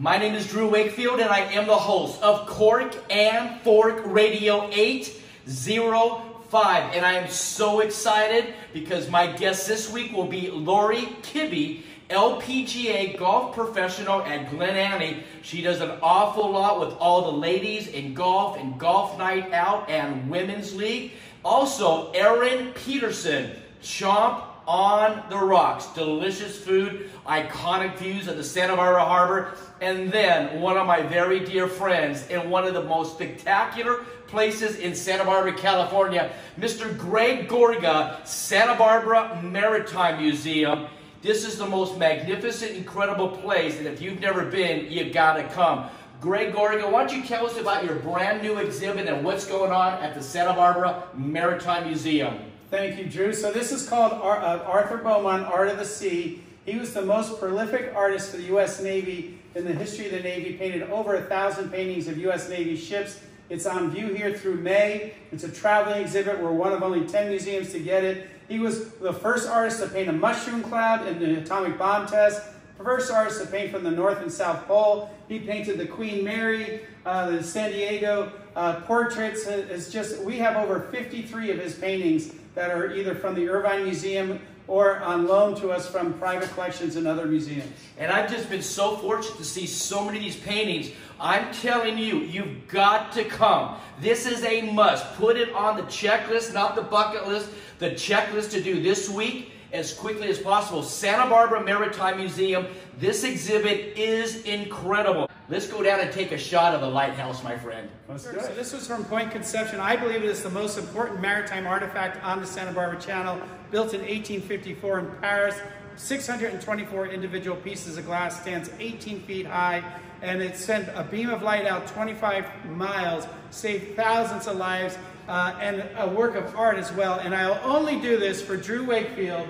My name is Drew Wakefield, and I am the host of Cork and Fork Radio 805. And I am so excited because my guest this week will be Lori Kibbie, LPGA golf professional at Glen Annie. She does an awful lot with all the ladies in golf and golf night out and women's league. Also, Aaron Petersen, Chomp on the rocks. Delicious food, iconic views of the Santa Barbara Harbor, and then one of my very dear friends in one of the most spectacular places in Santa Barbara, California, Mr. Greg Gorga, Santa Barbara Maritime Museum. This is the most magnificent, incredible place, and if you've never been, you gotta come. Greg Gorga, why don't you tell us about your brand new exhibit and what's going on at the Santa Barbara Maritime Museum? Thank you, Drew. So this is called uh, Arthur Beaumont, Art of the Sea. He was the most prolific artist for the U.S. Navy in the history of the Navy, painted over a thousand paintings of U.S. Navy ships. It's on view here through May. It's a traveling exhibit. We're one of only 10 museums to get it. He was the first artist to paint a mushroom cloud in the atomic bomb test, first artist to paint from the North and South Pole. He painted the Queen Mary, uh, the San Diego uh, portraits. It's just, we have over 53 of his paintings that are either from the Irvine Museum or on loan to us from private collections and other museums. And I've just been so fortunate to see so many of these paintings. I'm telling you, you've got to come. This is a must. Put it on the checklist, not the bucket list, the checklist to do this week as quickly as possible. Santa Barbara Maritime Museum, this exhibit is incredible. Let's go down and take a shot of the lighthouse, my friend. So this was from Point Conception. I believe it is the most important maritime artifact on the Santa Barbara Channel, built in 1854 in Paris. 624 individual pieces of glass, stands 18 feet high, and it sent a beam of light out 25 miles, saved thousands of lives, uh, and a work of art as well. And I'll only do this for Drew Wakefield.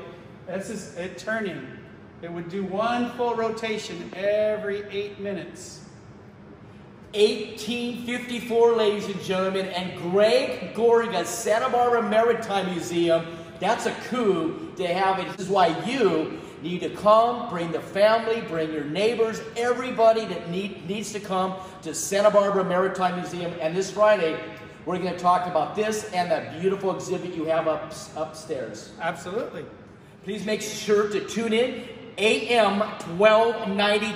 This is it turning. It would do one full rotation every eight minutes. 1854, ladies and gentlemen, and Greg Gorga, Santa Barbara Maritime Museum. That's a coup to have it. This is why you need to come, bring the family, bring your neighbors, everybody that need, needs to come to Santa Barbara Maritime Museum. And this Friday, we're going to talk about this and that beautiful exhibit you have up, upstairs. Absolutely. Please make sure to tune in. AM 1290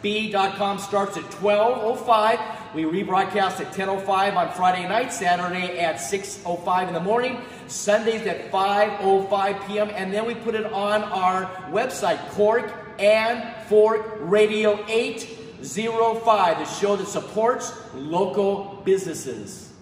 KZSB.com starts at 12.05. We rebroadcast at 10.05 on Friday night, Saturday at 6.05 in the morning, Sundays at 5.05 p.m., and then we put it on our website, Cork and Fork Radio 805, the show that supports local businesses.